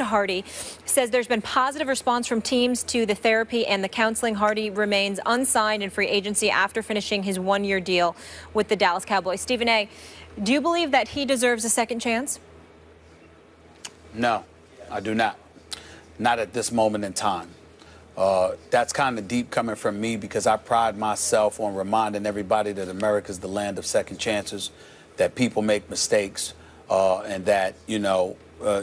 to Hardy, says there's been positive response from teams to the therapy and the counseling. Hardy remains unsigned in free agency after finishing his one year deal with the Dallas Cowboys. Stephen A., do you believe that he deserves a second chance? No, I do not. Not at this moment in time. Uh, that's kind of deep coming from me because I pride myself on reminding everybody that America is the land of second chances, that people make mistakes, uh, and that, you know, uh,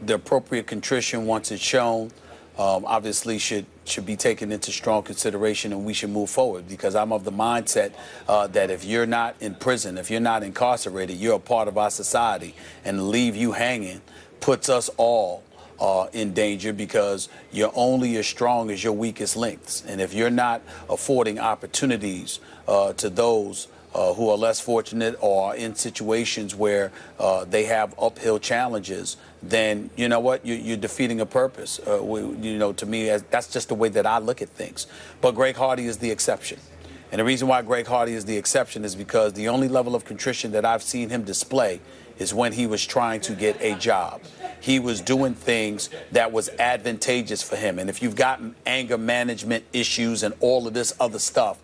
the appropriate contrition once it's shown um, obviously should should be taken into strong consideration and we should move forward because I'm of the mindset uh, that if you're not in prison, if you're not incarcerated, you're a part of our society and leave you hanging puts us all uh, in danger because you're only as strong as your weakest links. And if you're not affording opportunities uh, to those uh, who are less fortunate or in situations where uh, they have uphill challenges, then you know what you're, you're defeating a purpose. Uh, we, you know, to me, that's just the way that I look at things. But Greg Hardy is the exception. And the reason why Greg Hardy is the exception is because the only level of contrition that I've seen him display is when he was trying to get a job. He was doing things that was advantageous for him. And if you've got anger management issues and all of this other stuff,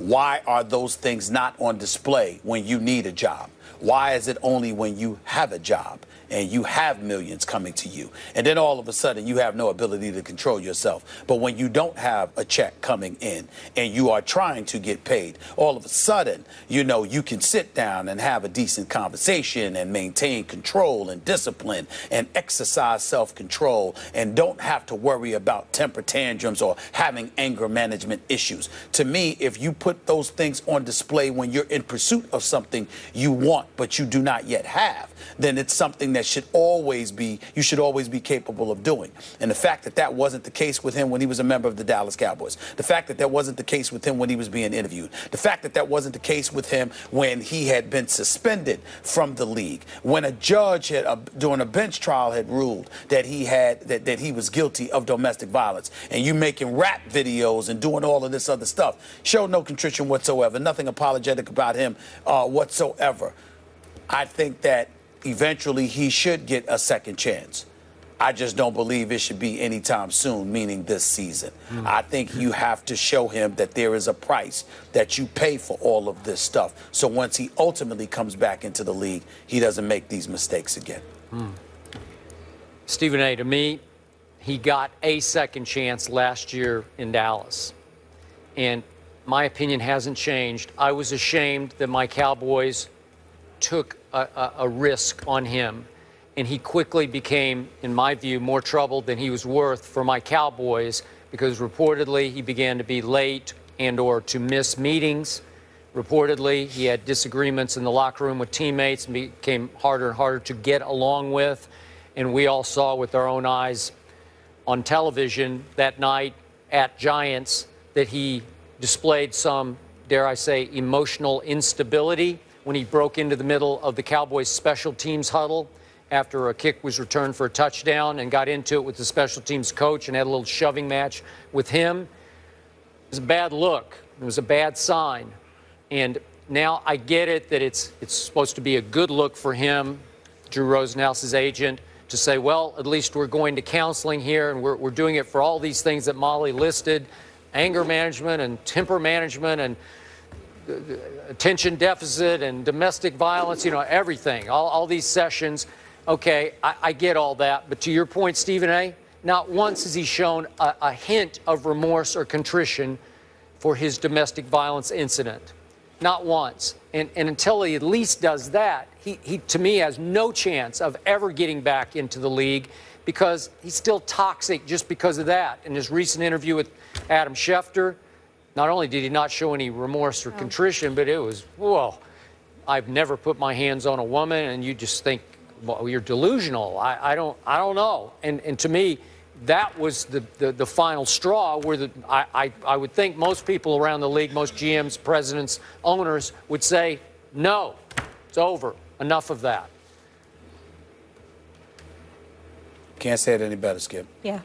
why are those things not on display when you need a job? Why is it only when you have a job? and you have millions coming to you. And then all of a sudden you have no ability to control yourself. But when you don't have a check coming in and you are trying to get paid, all of a sudden, you know, you can sit down and have a decent conversation and maintain control and discipline and exercise self control and don't have to worry about temper tantrums or having anger management issues. To me, if you put those things on display when you're in pursuit of something you want but you do not yet have, then it's something that that should always be, you should always be capable of doing. And the fact that that wasn't the case with him when he was a member of the Dallas Cowboys, the fact that that wasn't the case with him when he was being interviewed, the fact that that wasn't the case with him when he had been suspended from the league, when a judge had, uh, during a bench trial had ruled that he had, that, that he was guilty of domestic violence, and you making rap videos and doing all of this other stuff, showed no contrition whatsoever, nothing apologetic about him uh, whatsoever. I think that eventually he should get a second chance. I just don't believe it should be anytime soon, meaning this season. Mm. I think you have to show him that there is a price that you pay for all of this stuff. So once he ultimately comes back into the league, he doesn't make these mistakes again. Mm. Stephen A., to me, he got a second chance last year in Dallas. And my opinion hasn't changed. I was ashamed that my Cowboys took a, a, a risk on him. And he quickly became, in my view, more trouble than he was worth for my Cowboys because reportedly he began to be late and or to miss meetings. Reportedly, he had disagreements in the locker room with teammates and became harder and harder to get along with. And we all saw with our own eyes on television that night at Giants that he displayed some, dare I say, emotional instability when he broke into the middle of the Cowboys special teams huddle after a kick was returned for a touchdown and got into it with the special teams coach and had a little shoving match with him. It was a bad look. It was a bad sign. And now I get it that it's it's supposed to be a good look for him, Drew Rosenhaus's agent, to say, well, at least we're going to counseling here and we're, we're doing it for all these things that Molly listed anger management and temper management and attention deficit and domestic violence, you know, everything, all, all these sessions. Okay, I, I, get all that. But to your point, Stephen A., not once has he shown a, a hint of remorse or contrition for his domestic violence incident. Not once. And, and until he at least does that, he, he, to me, has no chance of ever getting back into the league because he's still toxic just because of that. In his recent interview with Adam Schefter, not only did he not show any remorse or oh. contrition, but it was, whoa, I've never put my hands on a woman, and you just think, well, you're delusional. I, I don't, I don't know. And, and to me, that was the, the, the final straw where the, I, I, I would think most people around the league, most GMs, presidents, owners would say, no, it's over. Enough of that. Can't say it any better, Skip. Yeah.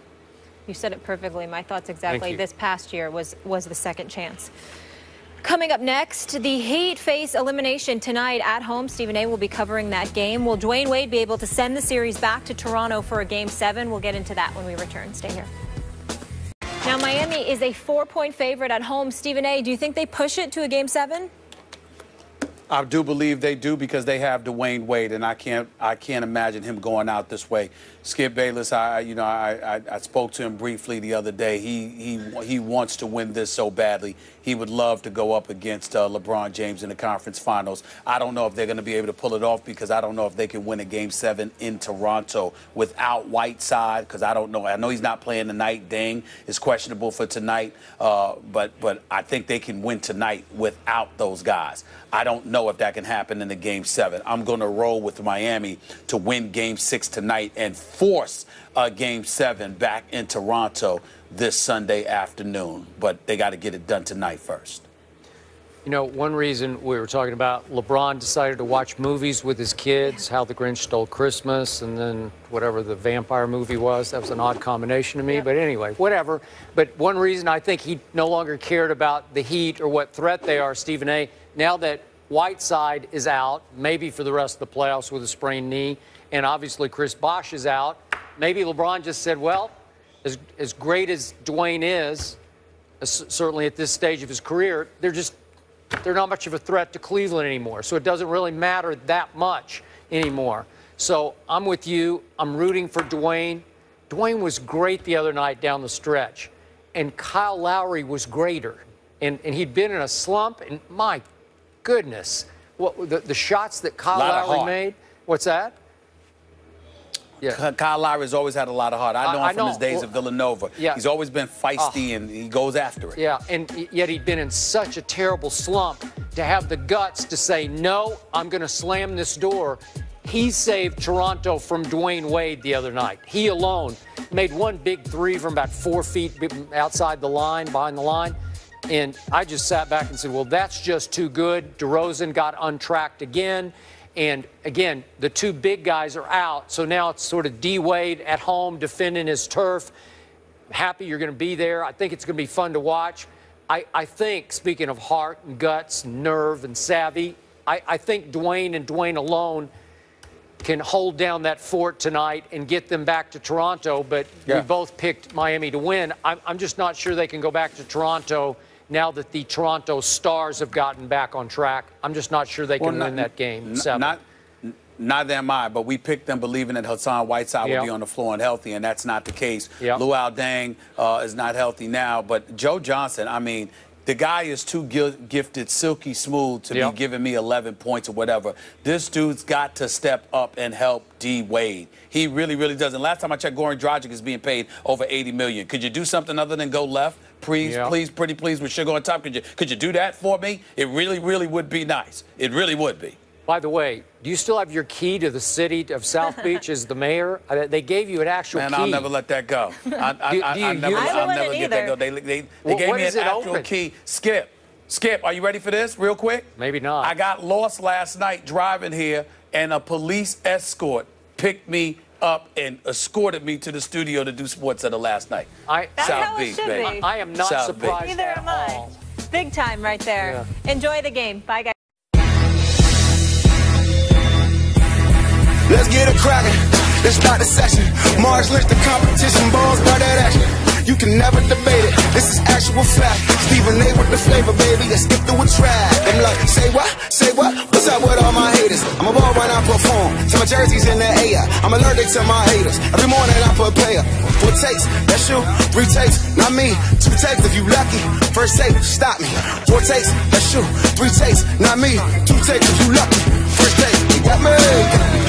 You said it perfectly. My thoughts exactly. This past year was was the second chance. Coming up next, the Heat face elimination tonight at home. Stephen A will be covering that game. Will Dwyane Wade be able to send the series back to Toronto for a game seven? We'll get into that when we return. Stay here. Now, Miami is a four point favorite at home. Stephen A, do you think they push it to a game seven? I do believe they do because they have Dwyane Wade, and I can't I can't imagine him going out this way. Skip Bayless, I you know I, I, I spoke to him briefly the other day. He he he wants to win this so badly. He would love to go up against uh, LeBron James in the conference finals. I don't know if they're going to be able to pull it off because I don't know if they can win a game seven in Toronto without Whiteside because I don't know. I know he's not playing tonight. Deng is questionable for tonight, uh, but but I think they can win tonight without those guys. I don't know if that can happen in the game seven. I'm going to roll with Miami to win game six tonight and force a game seven back in Toronto this Sunday afternoon. But they got to get it done tonight first. You know, one reason we were talking about LeBron decided to watch movies with his kids, How the Grinch Stole Christmas, and then whatever the vampire movie was. That was an odd combination to me, but anyway, whatever. But one reason I think he no longer cared about the Heat or what threat they are, Stephen A., now that Whiteside is out, maybe for the rest of the playoffs with a sprained knee, and obviously Chris Bosh is out, maybe LeBron just said, well, as, as great as Dwyane is, certainly at this stage of his career, they're just they're not much of a threat to Cleveland anymore. So it doesn't really matter that much anymore. So I'm with you. I'm rooting for Dwyane. Dwyane was great the other night down the stretch, and Kyle Lowry was greater. And, and he'd been in a slump, and my goodness, what the, the shots that Kyle Lowry made. What's that? Yeah. Kyle Lowry's always had a lot of heart. I know I, him from know. his days well, at Villanova. Yeah. He's always been feisty uh, and he goes after it. Yeah, and yet he'd been in such a terrible slump to have the guts to say, no, I'm going to slam this door. He saved Toronto from Dwyane Wade the other night. He alone made one big three from about four feet outside the line, behind the line. And I just sat back and said, well, that's just too good. DeRozan got untracked again. And again, the two big guys are out. So now it's sort of D Wade at home defending his turf. Happy you're going to be there. I think it's going to be fun to watch. I, I think, speaking of heart and guts, and nerve and savvy, I, I think Dwyane and Dwyane alone can hold down that fort tonight and get them back to Toronto. But yeah. we both picked Miami to win. I'm, I'm just not sure they can go back to Toronto now that the Toronto Stars have gotten back on track. I'm just not sure they can well, not, win that game. N- not, neither am I, but we picked them believing that Hassan Whiteside yep. will be on the floor and healthy, and that's not the case. Yep. Luol Deng uh, is not healthy now, but Joe Johnson, I mean, the guy is too gifted, silky smooth to yep. be giving me 11 points or whatever. This dude's got to step up and help D Wade. He really, really does. And last time I checked, Goran Dragic is being paid over 80 million. Could you do something other than go left? Please, yep. please, pretty please, with sugar on top. Could you, could you do that for me? It really, really would be nice. It really would be. By the way, do you still have your key to the city of South Beach as the mayor? They gave you an actual Man, key. I'll never let that go. I, I, do, I, do I never, I'll never get that go. They, they, they well, gave me an actual open? key. Skip, Skip, are you ready for this real quick? Maybe not. I got lost last night driving here, and a police escort picked me up and escorted me to the studio to do Sports at the last night. I, South Beach, baby. I, I, am not South surprised. Neither am I. Big time right there. Yeah. Enjoy the game. Bye, guys. Let's get it crackin'. Let's start the session. Mars list the competition, balls by that action. You can never debate it. This is actual fact. Stephen A with the flavor, baby. Let's skip through a track. I'm like, say what? Say what? What's up with all my haters? I'm a ball when I perform. So my jersey's in the air. I'm allergic to my haters. Every morning I put player. Four takes, that's you. Three takes, not me. Two takes if you lucky. First take, stop me. Four takes, that's you. Three takes, not me. Two takes if you lucky. First take, you got me.